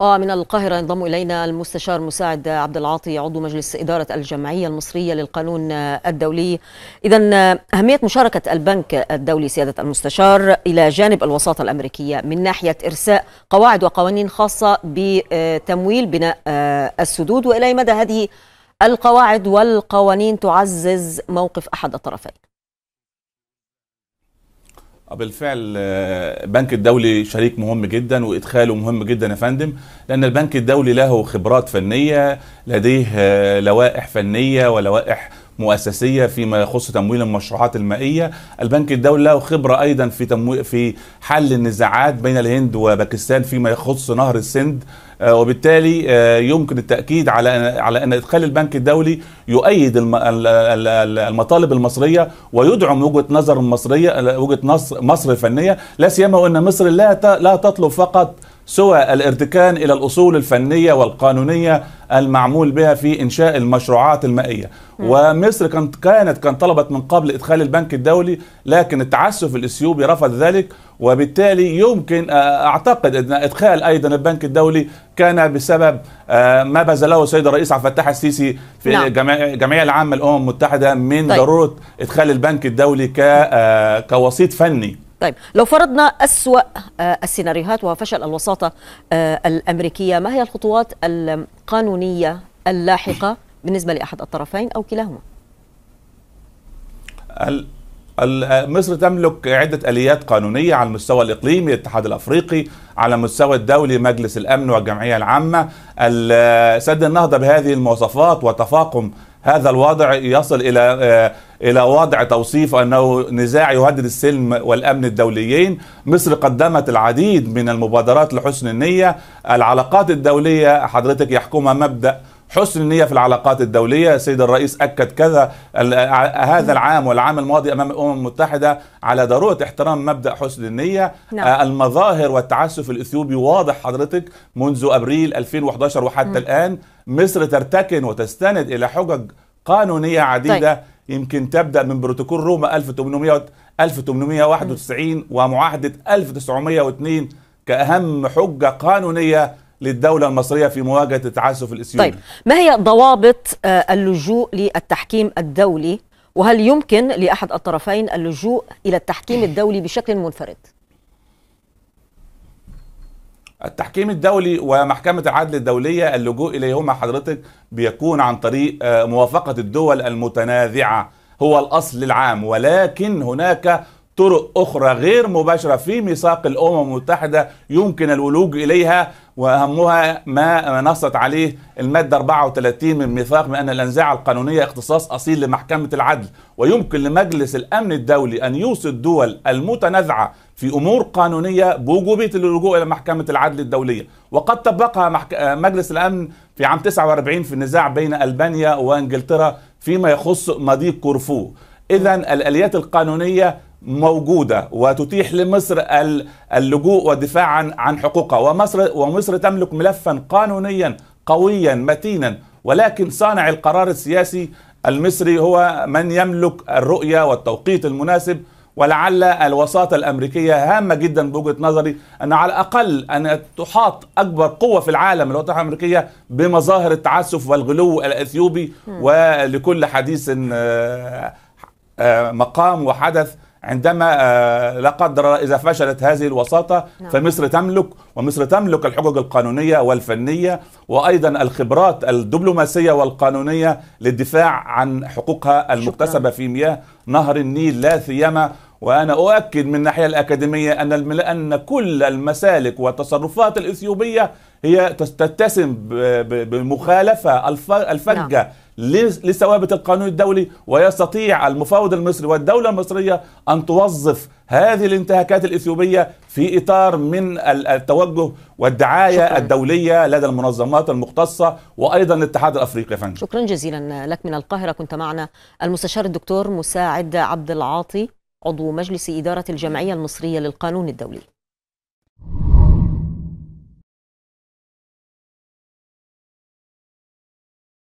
ومن القاهرة ينضم إلينا المستشار مساعد عبد العاطي عضو مجلس إدارة الجمعية المصرية للقانون الدولي. إذا أهمية مشاركة البنك الدولي سيادة المستشار إلى جانب الوساطة الأمريكية من ناحية إرساء قواعد وقوانين خاصة بتمويل بناء السدود. وإلى مدى هذه القواعد والقوانين تعزز موقف أحد الطرفين؟ بالفعل البنك الدولي شريك مهم جدا وإدخاله مهم جدا يا فندم لأن البنك الدولي له خبرات فنية لديه لوائح فنية ولوائح مؤسسية فيما يخص تمويل المشروعات المائية، البنك الدولي له خبرة أيضا في تمويل في حل النزاعات بين الهند وباكستان فيما يخص نهر السند. وبالتالي يمكن التأكيد على على أن إدخال البنك الدولي يؤيد المطالب المصرية ويدعم وجهة نظر المصريه وجهة مصر الفنية. لا سيما وأن مصر لا لا تطلب فقط سوى الارتكان إلى الأصول الفنية والقانونية المعمول بها في إنشاء المشروعات المائية ومصر كانت كانت كان طلبت من قبل إدخال البنك الدولي لكن التعسف الإثيوبي رفض ذلك وبالتالي يمكن أعتقد أن إدخال أيضا البنك الدولي كان بسبب ما بذله السيد الرئيس عبد الفتاح السيسي في نعم. الجمعيه العامه للامم المتحدة من طيب. ضرورة إدخال البنك الدولي كوسيط فني طيب لو فرضنا أسوأ السيناريوهات وفشل الوساطة الأمريكية ما هي الخطوات القانونية اللاحقة بالنسبة لأحد الطرفين أو كلاهما؟ مصر تملك عدة آليات قانونية على المستوى الإقليمي الاتحاد الأفريقي على المستوى الدولي مجلس الأمن والجمعية العامة. سد النهضة بهذه المواصفات وتفاقم هذا الوضع يصل إلى إلى وضع توصيف أنه نزاع يهدد السلم والأمن الدوليين، مصر قدمت العديد من المبادرات لحسن النية، العلاقات الدولية حضرتك يحكمها مبدأ حسن النية في العلاقات الدولية السيد الرئيس أكد كذا هذا العام والعام الماضي أمام الأمم المتحدة على ضرورة احترام مبدأ حسن النية نعم. المظاهر والتعسف الإثيوبي واضح حضرتك منذ أبريل 2011 وحتى م. الآن مصر ترتكن وتستند إلى حجج قانونية عديدة طيب. يمكن تبدأ من بروتوكول روما 1800 1891 م. ومعاهدة 1902 كأهم حجة قانونية للدولة المصرية في مواجهة التعسف الإثيوبي طيب ما هي ضوابط اللجوء للتحكيم الدولي وهل يمكن لأحد الطرفين اللجوء إلى التحكيم الدولي بشكل منفرد؟ التحكيم الدولي ومحكمة العدل الدولية اللجوء إليهما حضرتك بيكون عن طريق موافقة الدول المتنازعة هو الأصل العام ولكن هناك طرق أخرى غير مباشرة في ميثاق الأمم المتحدة يمكن الولوج إليها وأهمها ما نصت عليه المادة 34 من ميثاق من أن القانونية اختصاص أصيل لمحكمة العدل ويمكن لمجلس الأمن الدولي أن يوصي الدول المتنازعة في أمور قانونية بوجوبية اللجوء إلى محكمة العدل الدولية. وقد طبقها مجلس الأمن في عام 49 في النزاع بين ألبانيا وإنجلترا فيما يخص مضيق كورفو. إذا الآليات القانونية موجودة وتتيح لمصر اللجوء والدفاع عن عن حقوقها. ومصر ومصر تملك ملفا قانونيا قويا متينا. ولكن صانع القرار السياسي المصري هو من يملك الرؤية والتوقيت المناسب ولعل الوساطة الأمريكية هامة جدا بوجهة نظري أن على الأقل أن تحاط أكبر قوة في العالم الوساطة الأمريكية بمظاهر التعسف والغلو الأثيوبي ولكل حديث مقام وحدث عندما لا قدر إذا فشلت هذه الوساطة نعم. فمصر تملك ومصر تملك الحقوق القانونية والفنية وأيضا الخبرات الدبلوماسية والقانونية للدفاع عن حقوقها المكتسبة في مياه نهر النيل لا سيما وأنا أؤكد من الناحية الأكاديمية أن ان كل المسالك والتصرفات الإثيوبية هي تتسم بمخالفة الفجة نعم. لثوابت القانون الدولي ويستطيع المفاوض المصري والدولة المصرية أن توظف هذه الانتهاكات الإثيوبية في إطار من التوجه والدعاية شكرا. الدولية لدى المنظمات المختصة وأيضا الاتحاد الأفريقي فندم شكرا جزيلا لك من القاهرة كنت معنا المستشار الدكتور مساعد عبد العاطي عضو مجلس إدارة الجمعية المصرية للقانون الدولي.